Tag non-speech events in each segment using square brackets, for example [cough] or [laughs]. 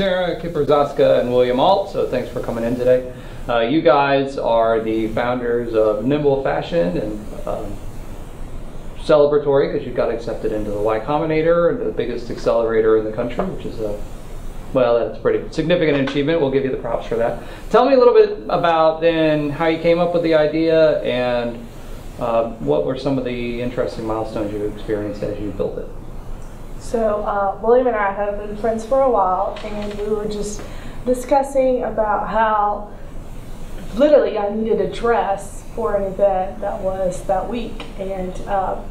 Sara, Kipper Zaska, and William Alt, so thanks for coming in today. Uh, you guys are the founders of Nimble Fashion and um, celebratory because you got accepted into the Y Combinator, the biggest accelerator in the country, which is a well, that's pretty significant achievement. We'll give you the props for that. Tell me a little bit about then how you came up with the idea and uh, what were some of the interesting milestones you experienced as you built it. So uh, William and I have been friends for a while, and we were just discussing about how literally I needed a dress for an event that was that week, and um,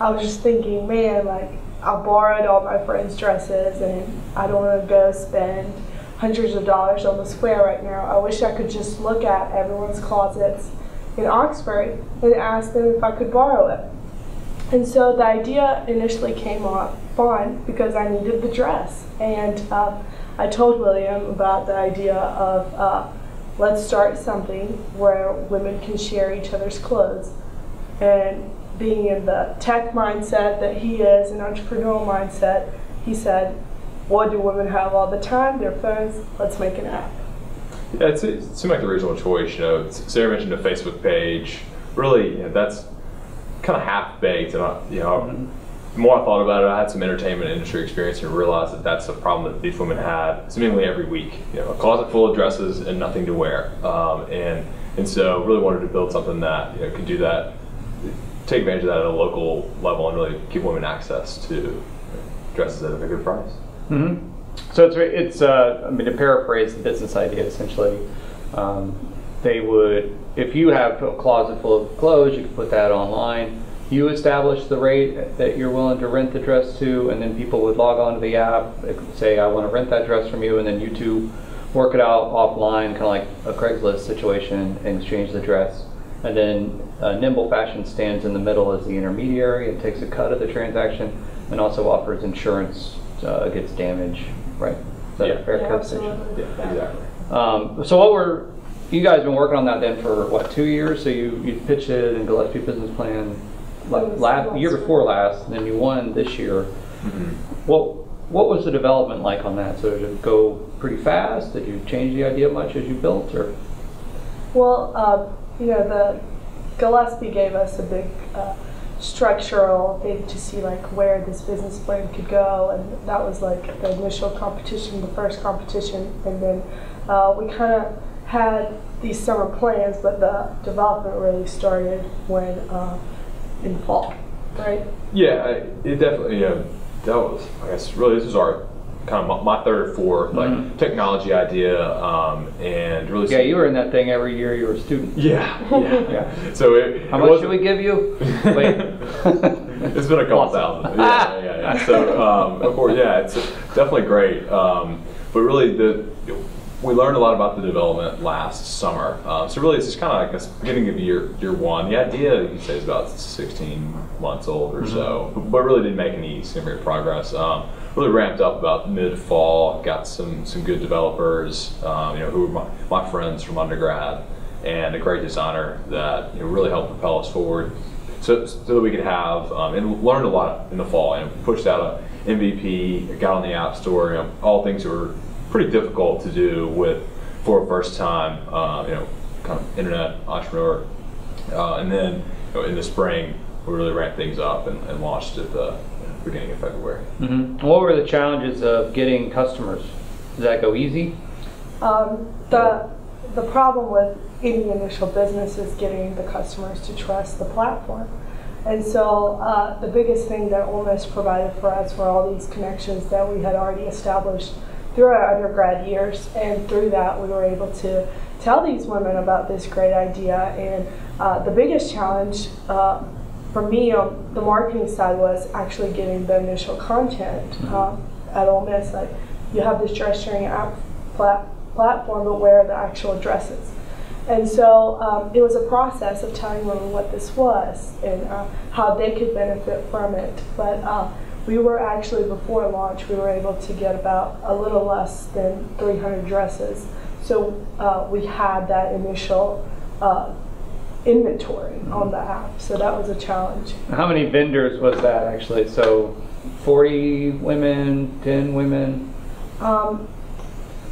I was just thinking, man, like I borrowed all my friends' dresses, and I don't want to go spend hundreds of dollars on the square right now. I wish I could just look at everyone's closets in Oxford and ask them if I could borrow it. And so the idea initially came on because I needed the dress. And uh, I told William about the idea of uh, let's start something where women can share each other's clothes. And being in the tech mindset that he is, an entrepreneurial mindset, he said, what do women have all the time? Their phones. Let's make an app. Yeah, it seemed like the original choice. You know, Sara mentioned a Facebook page. Really, you know, that's kind of half baked. And I, you know, mm-hmm. the more I thought about it, I had some entertainment industry experience and realized that that's a problem that these women had seemingly every week. You know, a closet full of dresses and nothing to wear. Um, and and so, really wanted to build something that you know could do that, take advantage of that at a local level, and really give women access to dresses at a good price. Mm-hmm. So it's it's uh, I mean to paraphrase the business idea essentially, um, they would if you have a closet full of clothes, you can put that online. You establish the rate that you're willing to rent the dress to, and then people would log on to the app, say, "I want to rent that dress from you," and then you two work it out offline, kind of like a Craigslist situation, and exchange the dress. And then uh, Nimble Fashion stands in the middle as the intermediary and takes a cut of the transaction, and also offers insurance uh, against damage right? Is that yeah. a fair yeah, absolutely. Yeah, exactly. Um, so what were you guys been working on that then for what two years? So you you pitched it and Gillespie Business Plan like last year before last, and then you won this year. Mm-hmm. What what was the development like on that? So did it go pretty fast? Did you change the idea much as you built, or? Well, uh, you know the Gillespie gave us a big. Uh, structural thing to see like where this business plan could go and that was like the initial competition the first competition and then uh, we kind of had these summer plans but the development really started when uh, in fall right? Yeah it definitely yeah that was i guess really this is our kind of my third or fourth like mm-hmm. technology idea um, and really yeah you were in that thing every year you were a student. Yeah yeah, [laughs] yeah. so it, how it much should we give you? [laughs] It's been a couple awesome. thousand. Yeah, yeah, yeah, so um, of course yeah it's definitely great. Um, but really the we learned a lot about the development last summer. Uh, so really, it's just kind of like a beginning of year year one. The idea you can say is about 16 months old or mm-hmm. so, but, but, really didn't make any significant progress. Um, really ramped up about mid fall. Got some some good developers, um, you know, who were my, my friends from undergrad, and a great designer that you know, really helped propel us forward, so, so that we could have um, and learned a lot in the fall and pushed out a MVP, got on the App Store, you know, all things that were pretty difficult to do with for a first time, uh, you know, kind of internet entrepreneur, uh, and then you know, in the spring we really ramped things up and, and launched at the beginning of February. Mm-hmm. What were the challenges of getting customers? Did that go easy? Um, the the problem with any initial business is getting the customers to trust the platform. And so uh, the biggest thing that Ole Miss provided for us were all these connections that we had already established through our undergrad years. And through that, we were able to tell these women about this great idea. And uh, the biggest challenge uh, for me on the marketing side was actually getting the initial content mm-hmm. um, at Ole Miss. Like you have this dress sharing app plat- platform, but where are the actual dresses? And so um, it was a process of telling women what this was and uh, how they could benefit from it. But uh, we were actually, before launch, we were able to get about a little less than 300 dresses. So uh, we had that initial uh, inventory mm-hmm. on the app. So that was a challenge. How many vendors was that actually? So 40 women, 10 women? Um,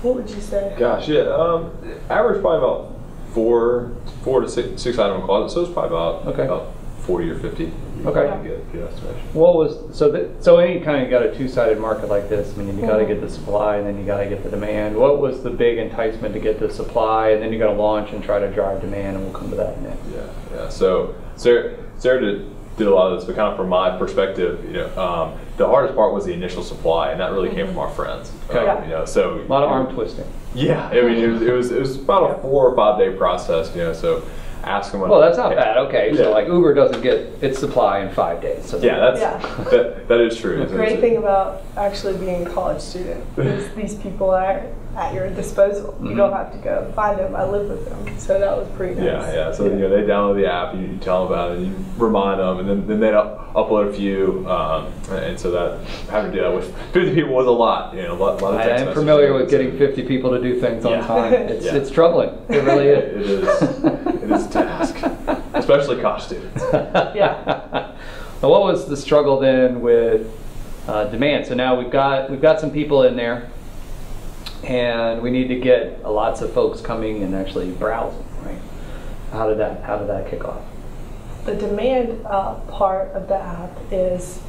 What would you say? Gosh, yeah. Um, average probably about four, four to six, six item closet. So it's probably about Okay. about forty or fifty. Okay. Good, good estimation. What was so that so any kind of got a two-sided market like this? I mean, you got to get the supply and then you got to get the demand. What was the big enticement to get the supply and then you got to launch and try to drive demand? And we'll come to that next. Yeah, yeah. So Sara, Sara did, did a lot of this, but kind of from my perspective, you know, um, the hardest part was the initial supply, and that really came from our friends. Okay. Um, you know, so A lot of arm twisting. Yeah, I mean, it was, it was it was about a four or five day process. You know, so ask them. What Well, that's not bad. Okay, Yeah. so like Uber doesn't get its supply in five days. So Yeah, that's Yeah. That, that is true. The great thing about actually being a college student is [laughs] these people are at your disposal. You Mhm. don't have to go find them. I live with them, so that was pretty nice. Yeah, yeah. So you know, they download the app, you, you tell them about it, you remind them, and then, then they up, upload a few, um, and so that having to do that with [laughs] 50 people was a lot. You know, a lot, lot of I am familiar with getting 50 people to do things on time. [laughs] It's, Yeah. it's troubling. It really is. It is. Is. It is a task, [laughs] especially college students. [laughs] Yeah. So what was the struggle then with uh, demand? So now we've got we've got some people in there, and we need to get uh, lots of folks coming and actually browsing. Right? How did that How did that kick off? The demand uh, part of the app is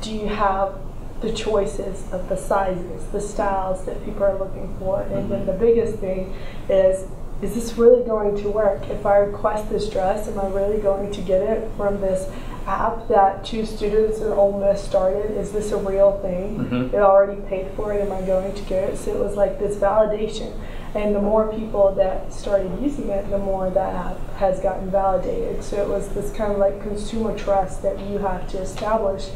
do you have the choices of the sizes, the styles that people are looking for? And then the biggest thing is is this really going to work? If I request this dress, am I really going to get it from this app that two students at Ole Miss started? Is this a real thing? Mhm. It already paid for it. Am I going to get it? So it was like this validation. And the more people that started using it, the more that app has gotten validated. So it was this kind of like consumer trust that you have to establish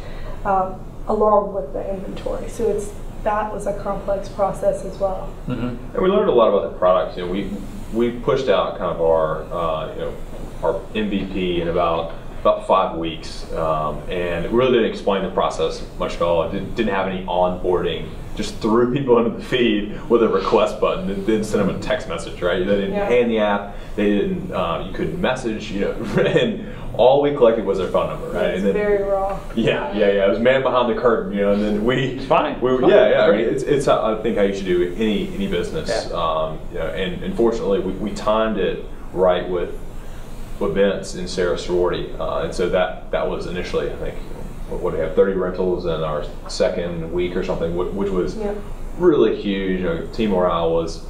um, along with the inventory. So it's that was a complex process as well. Mm-hmm. And we learned a lot about the products. You know, we we pushed out kind of our uh, you know our MVP in about about five weeks, um, and really didn't explain the process much at all. It didn't, didn't have any onboarding. Just threw [laughs] people into the feed with a request button and then sent them a text message. Right? They didn't Yeah. hand the app. They didn't. Uh, you couldn't message. You know, [laughs] and all we collected was their phone number. Right? It's and then, very raw. yeah, yeah, yeah. It was man behind the curtain, you know, and then we. It's fine. We, It's fine. yeah, yeah. I mean, it's, it's how, I think how you should do any any business. Yeah. Um, you know, and, unfortunately, we, we timed it right with with Vince and Sarah's sorority, uh, and so that that was initially, I think, what, what do we have, thirty rentals in our second week or something, which was Yeah. really huge. You know, team morale was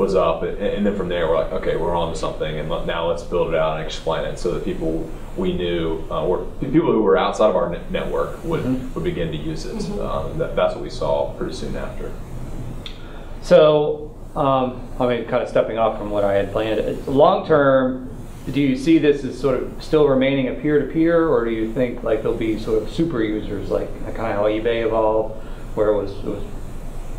was up, and, and then from there we're like, okay, we're on to something, and now let's build it out and explain it so that people we knew uh, or people who were outside of our net- network would Mhm. would begin to use it. Um, that, that's what we saw pretty soon after. So, um, I mean, kind of stepping off from what I had planned. Long term, do you see this as sort of still remaining a peer to peer, or do you think like there'll be sort of super users, like kind of how eBay evolved, where it was, it was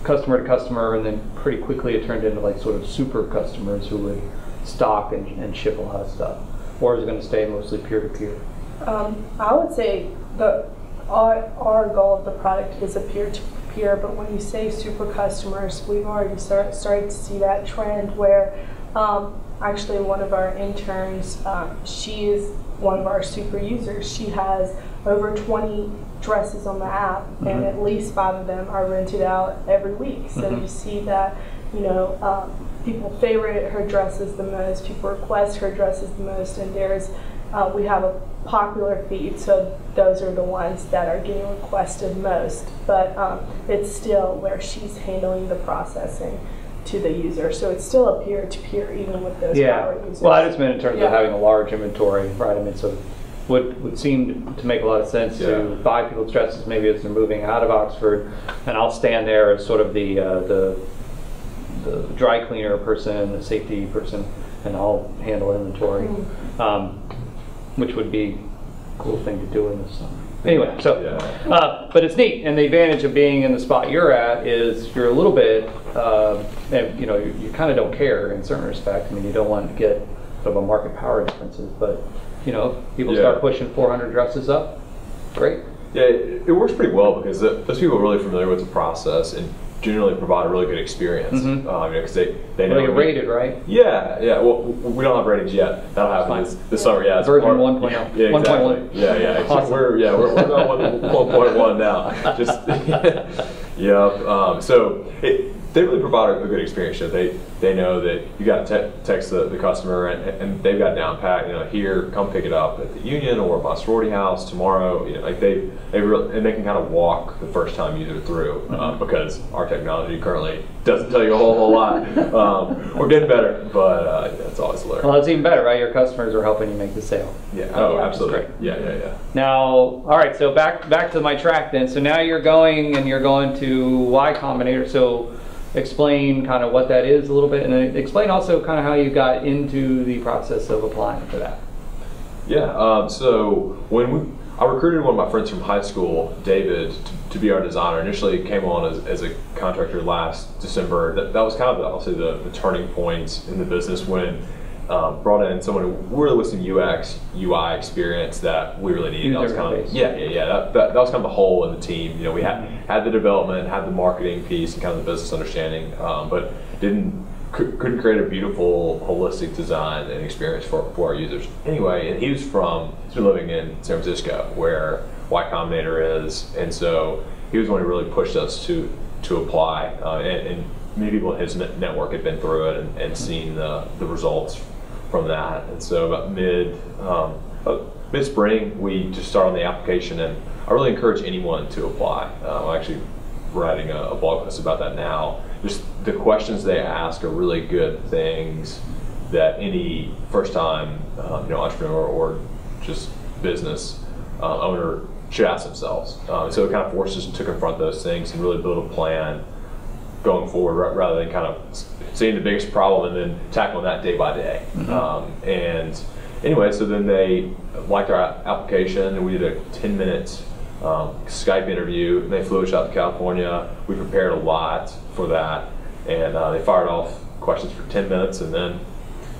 customer to customer, and then pretty quickly it turned into like sort of super customers who would stock and, and ship a lot of stuff, or is it going to stay mostly peer to peer? Um, I would say the our, our goal of the product is a peer-to-peer, but when you say super customers, we've already start, started to see that trend where um, actually one of our interns, um, she is one of our super users. She has over 20 dresses on the app, and Mhm. at least five of them are rented out every week. So Mhm. you see that, you know, um, people favorite her dresses the most, people request her dresses the most, and there's uh, we have a popular feed, so those are the ones that are getting requested most. But um, it's still where she's handling the processing to the user, so it's still a peer-to-peer even with those Yeah. power users. Well, I just meant in terms Yeah. of having a large inventory, right? I mean, so would would seem to make a lot of sense to Yeah. buy people's dresses maybe as they're moving out of Oxford, and I'll stand there as sort of the uh, the the dry cleaner person, the safety person, and I'll handle inventory, Mm. um, which would be a cool thing to do in the summer. Anyway, so. Yeah. Uh, but it's neat, and the advantage of being in the spot you're at is you're a little bit, um, and, you know, you, you kind of don't care in certain respects. I mean, you don't want to get sort of a market power differences, but you know, people Yeah. start pushing 400 dresses up. Great. Yeah, it, it works pretty well because the, those people are really familiar with the process and generally provide a really good experience. Mhm. Um, because they they know you rated, right? Yeah, yeah. Well, we don't have ratings yet. That'll happen this, this summer. Yeah, it's Version part- 1.0. [laughs] Yeah, exactly. 1.1. Yeah, yeah. Awesome. We're yeah we're, we're on one point one now. [laughs] Just [laughs] yeah. Um, so it, they really provide a, a good experience. You know, they they know that you got to te- text the, the customer and, and they've got down pat. You know, here, come pick it up at the union or my sorority house tomorrow. You know, like they they really, and they can kind of walk the first time user through uh, because our technology currently doesn't tell you a whole whole lot. Um, we're getting better, but uh, yeah, it's always a learn. Well, it's even better, right? Your customers are helping you make the sale. yeah. Oh, Yeah. absolutely. Yeah, yeah, yeah. Now, all right, so back back to my track then. So now you're going and you're going to Y Combinator. So explain kind of what that is a little bit, and then explain also kind of how you got into the process of applying for that. Yeah. Um, so when we, I recruited one of my friends from high school, David, to, to be our designer. Initially, came on as, as a contractor last December. That, that was kind of the, I'll say the, the turning point in the business when um, brought in someone who really with some UX UI experience that we really needed. that was kind of yeah, yeah, yeah. That, that, that was kind of the hole in the team. You know, we had had the development, had the marketing piece, and kind of the business understanding, um, but didn't couldn't create a beautiful holistic design and experience for, for our users. Anyway, and he was from he's been living in San Francisco where Y Combinator is, and so he was the one who really pushed us to to apply. Uh, and, and many people in his network had been through it and, and seen the, the results from that. And so about mid um, mid spring, we just start on the application, and I really encourage anyone to apply. Uh, I'm actually writing a, a blog post about that now. Just the questions they ask are really good things that any first time um, you know entrepreneur or just business uh, owner should ask themselves. Um, so it kind of forces them to confront those things and really build a plan going forward ra- rather than kind of seeing the biggest problem and then tackling that day by day. Um, and anyway, so then they liked our application and we did a 10 minute um, Skype interview and they flew us out to California. We prepared a lot for that and uh, they fired off questions for 10 minutes and then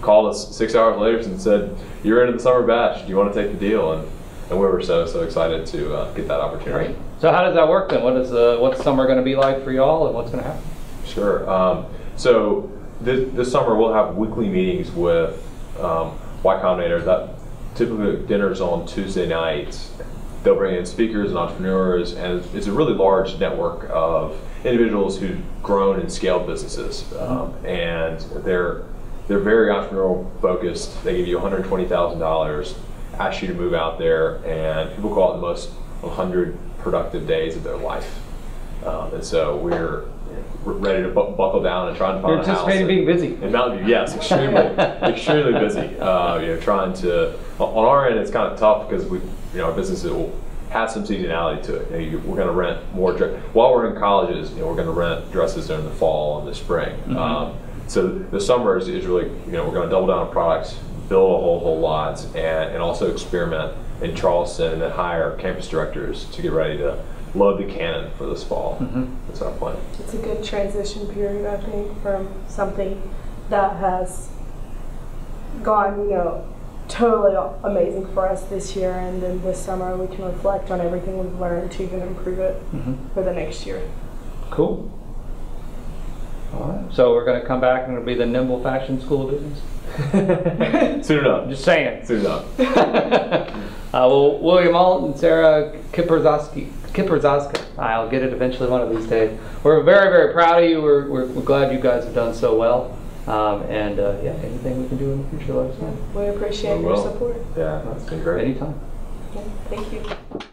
called us six hours later and said, You're into the summer batch. Do you want to take the deal? And, and we were so, so excited to uh, get that opportunity. So how does that work then? What is uh, what's summer going to be like for y'all, and what's going to happen? Sure. Um, so this, this summer we'll have weekly meetings with um, Y Combinator. That typically dinners on Tuesday nights. They'll bring in speakers and entrepreneurs, and it's a really large network of individuals who've grown and scaled businesses, um, and they're they're very entrepreneurial focused. They give you one hundred twenty thousand dollars, ask you to move out there, and people call it the most 100 productive days of their life. Um, and so we're ready to bu- buckle down and trying to find You're a house. anticipating being busy. In Mountain View, yes, [laughs] extremely, extremely busy. Uh, you know, trying to on our end, it's kind of tough because we, you know, our business will have some seasonality to it. You know, you, we're going to rent more while we're in colleges. You know, we're going to rent dresses during the fall and the spring. Um, so the summer is, is really, you know, we're going to double down on products, build a whole whole lot, and, and also experiment in Charleston and hire campus directors to get ready to load the cannon for this fall. Mm-hmm. That's our plan. It's a good transition period, I think, from something that has gone, you know, totally amazing for us this year, and then this summer we can reflect on everything we've learned to even improve it mm-hmm. for the next year. Cool. All right. So we're going to come back and it'll be the nimble fashion school of business. [laughs] Soon enough. Just saying. Soon enough. [laughs] uh, well, William Alt and Sara Kiprzaski. Kiprzaska. I'll get it eventually one of these days. We're very, very proud of you. We're, we're, we're glad you guys have done so well. Um, and uh, yeah, anything we can do in the future, let us know. We appreciate We your support. Yeah, that's been great. Anytime. Yeah, Thank you.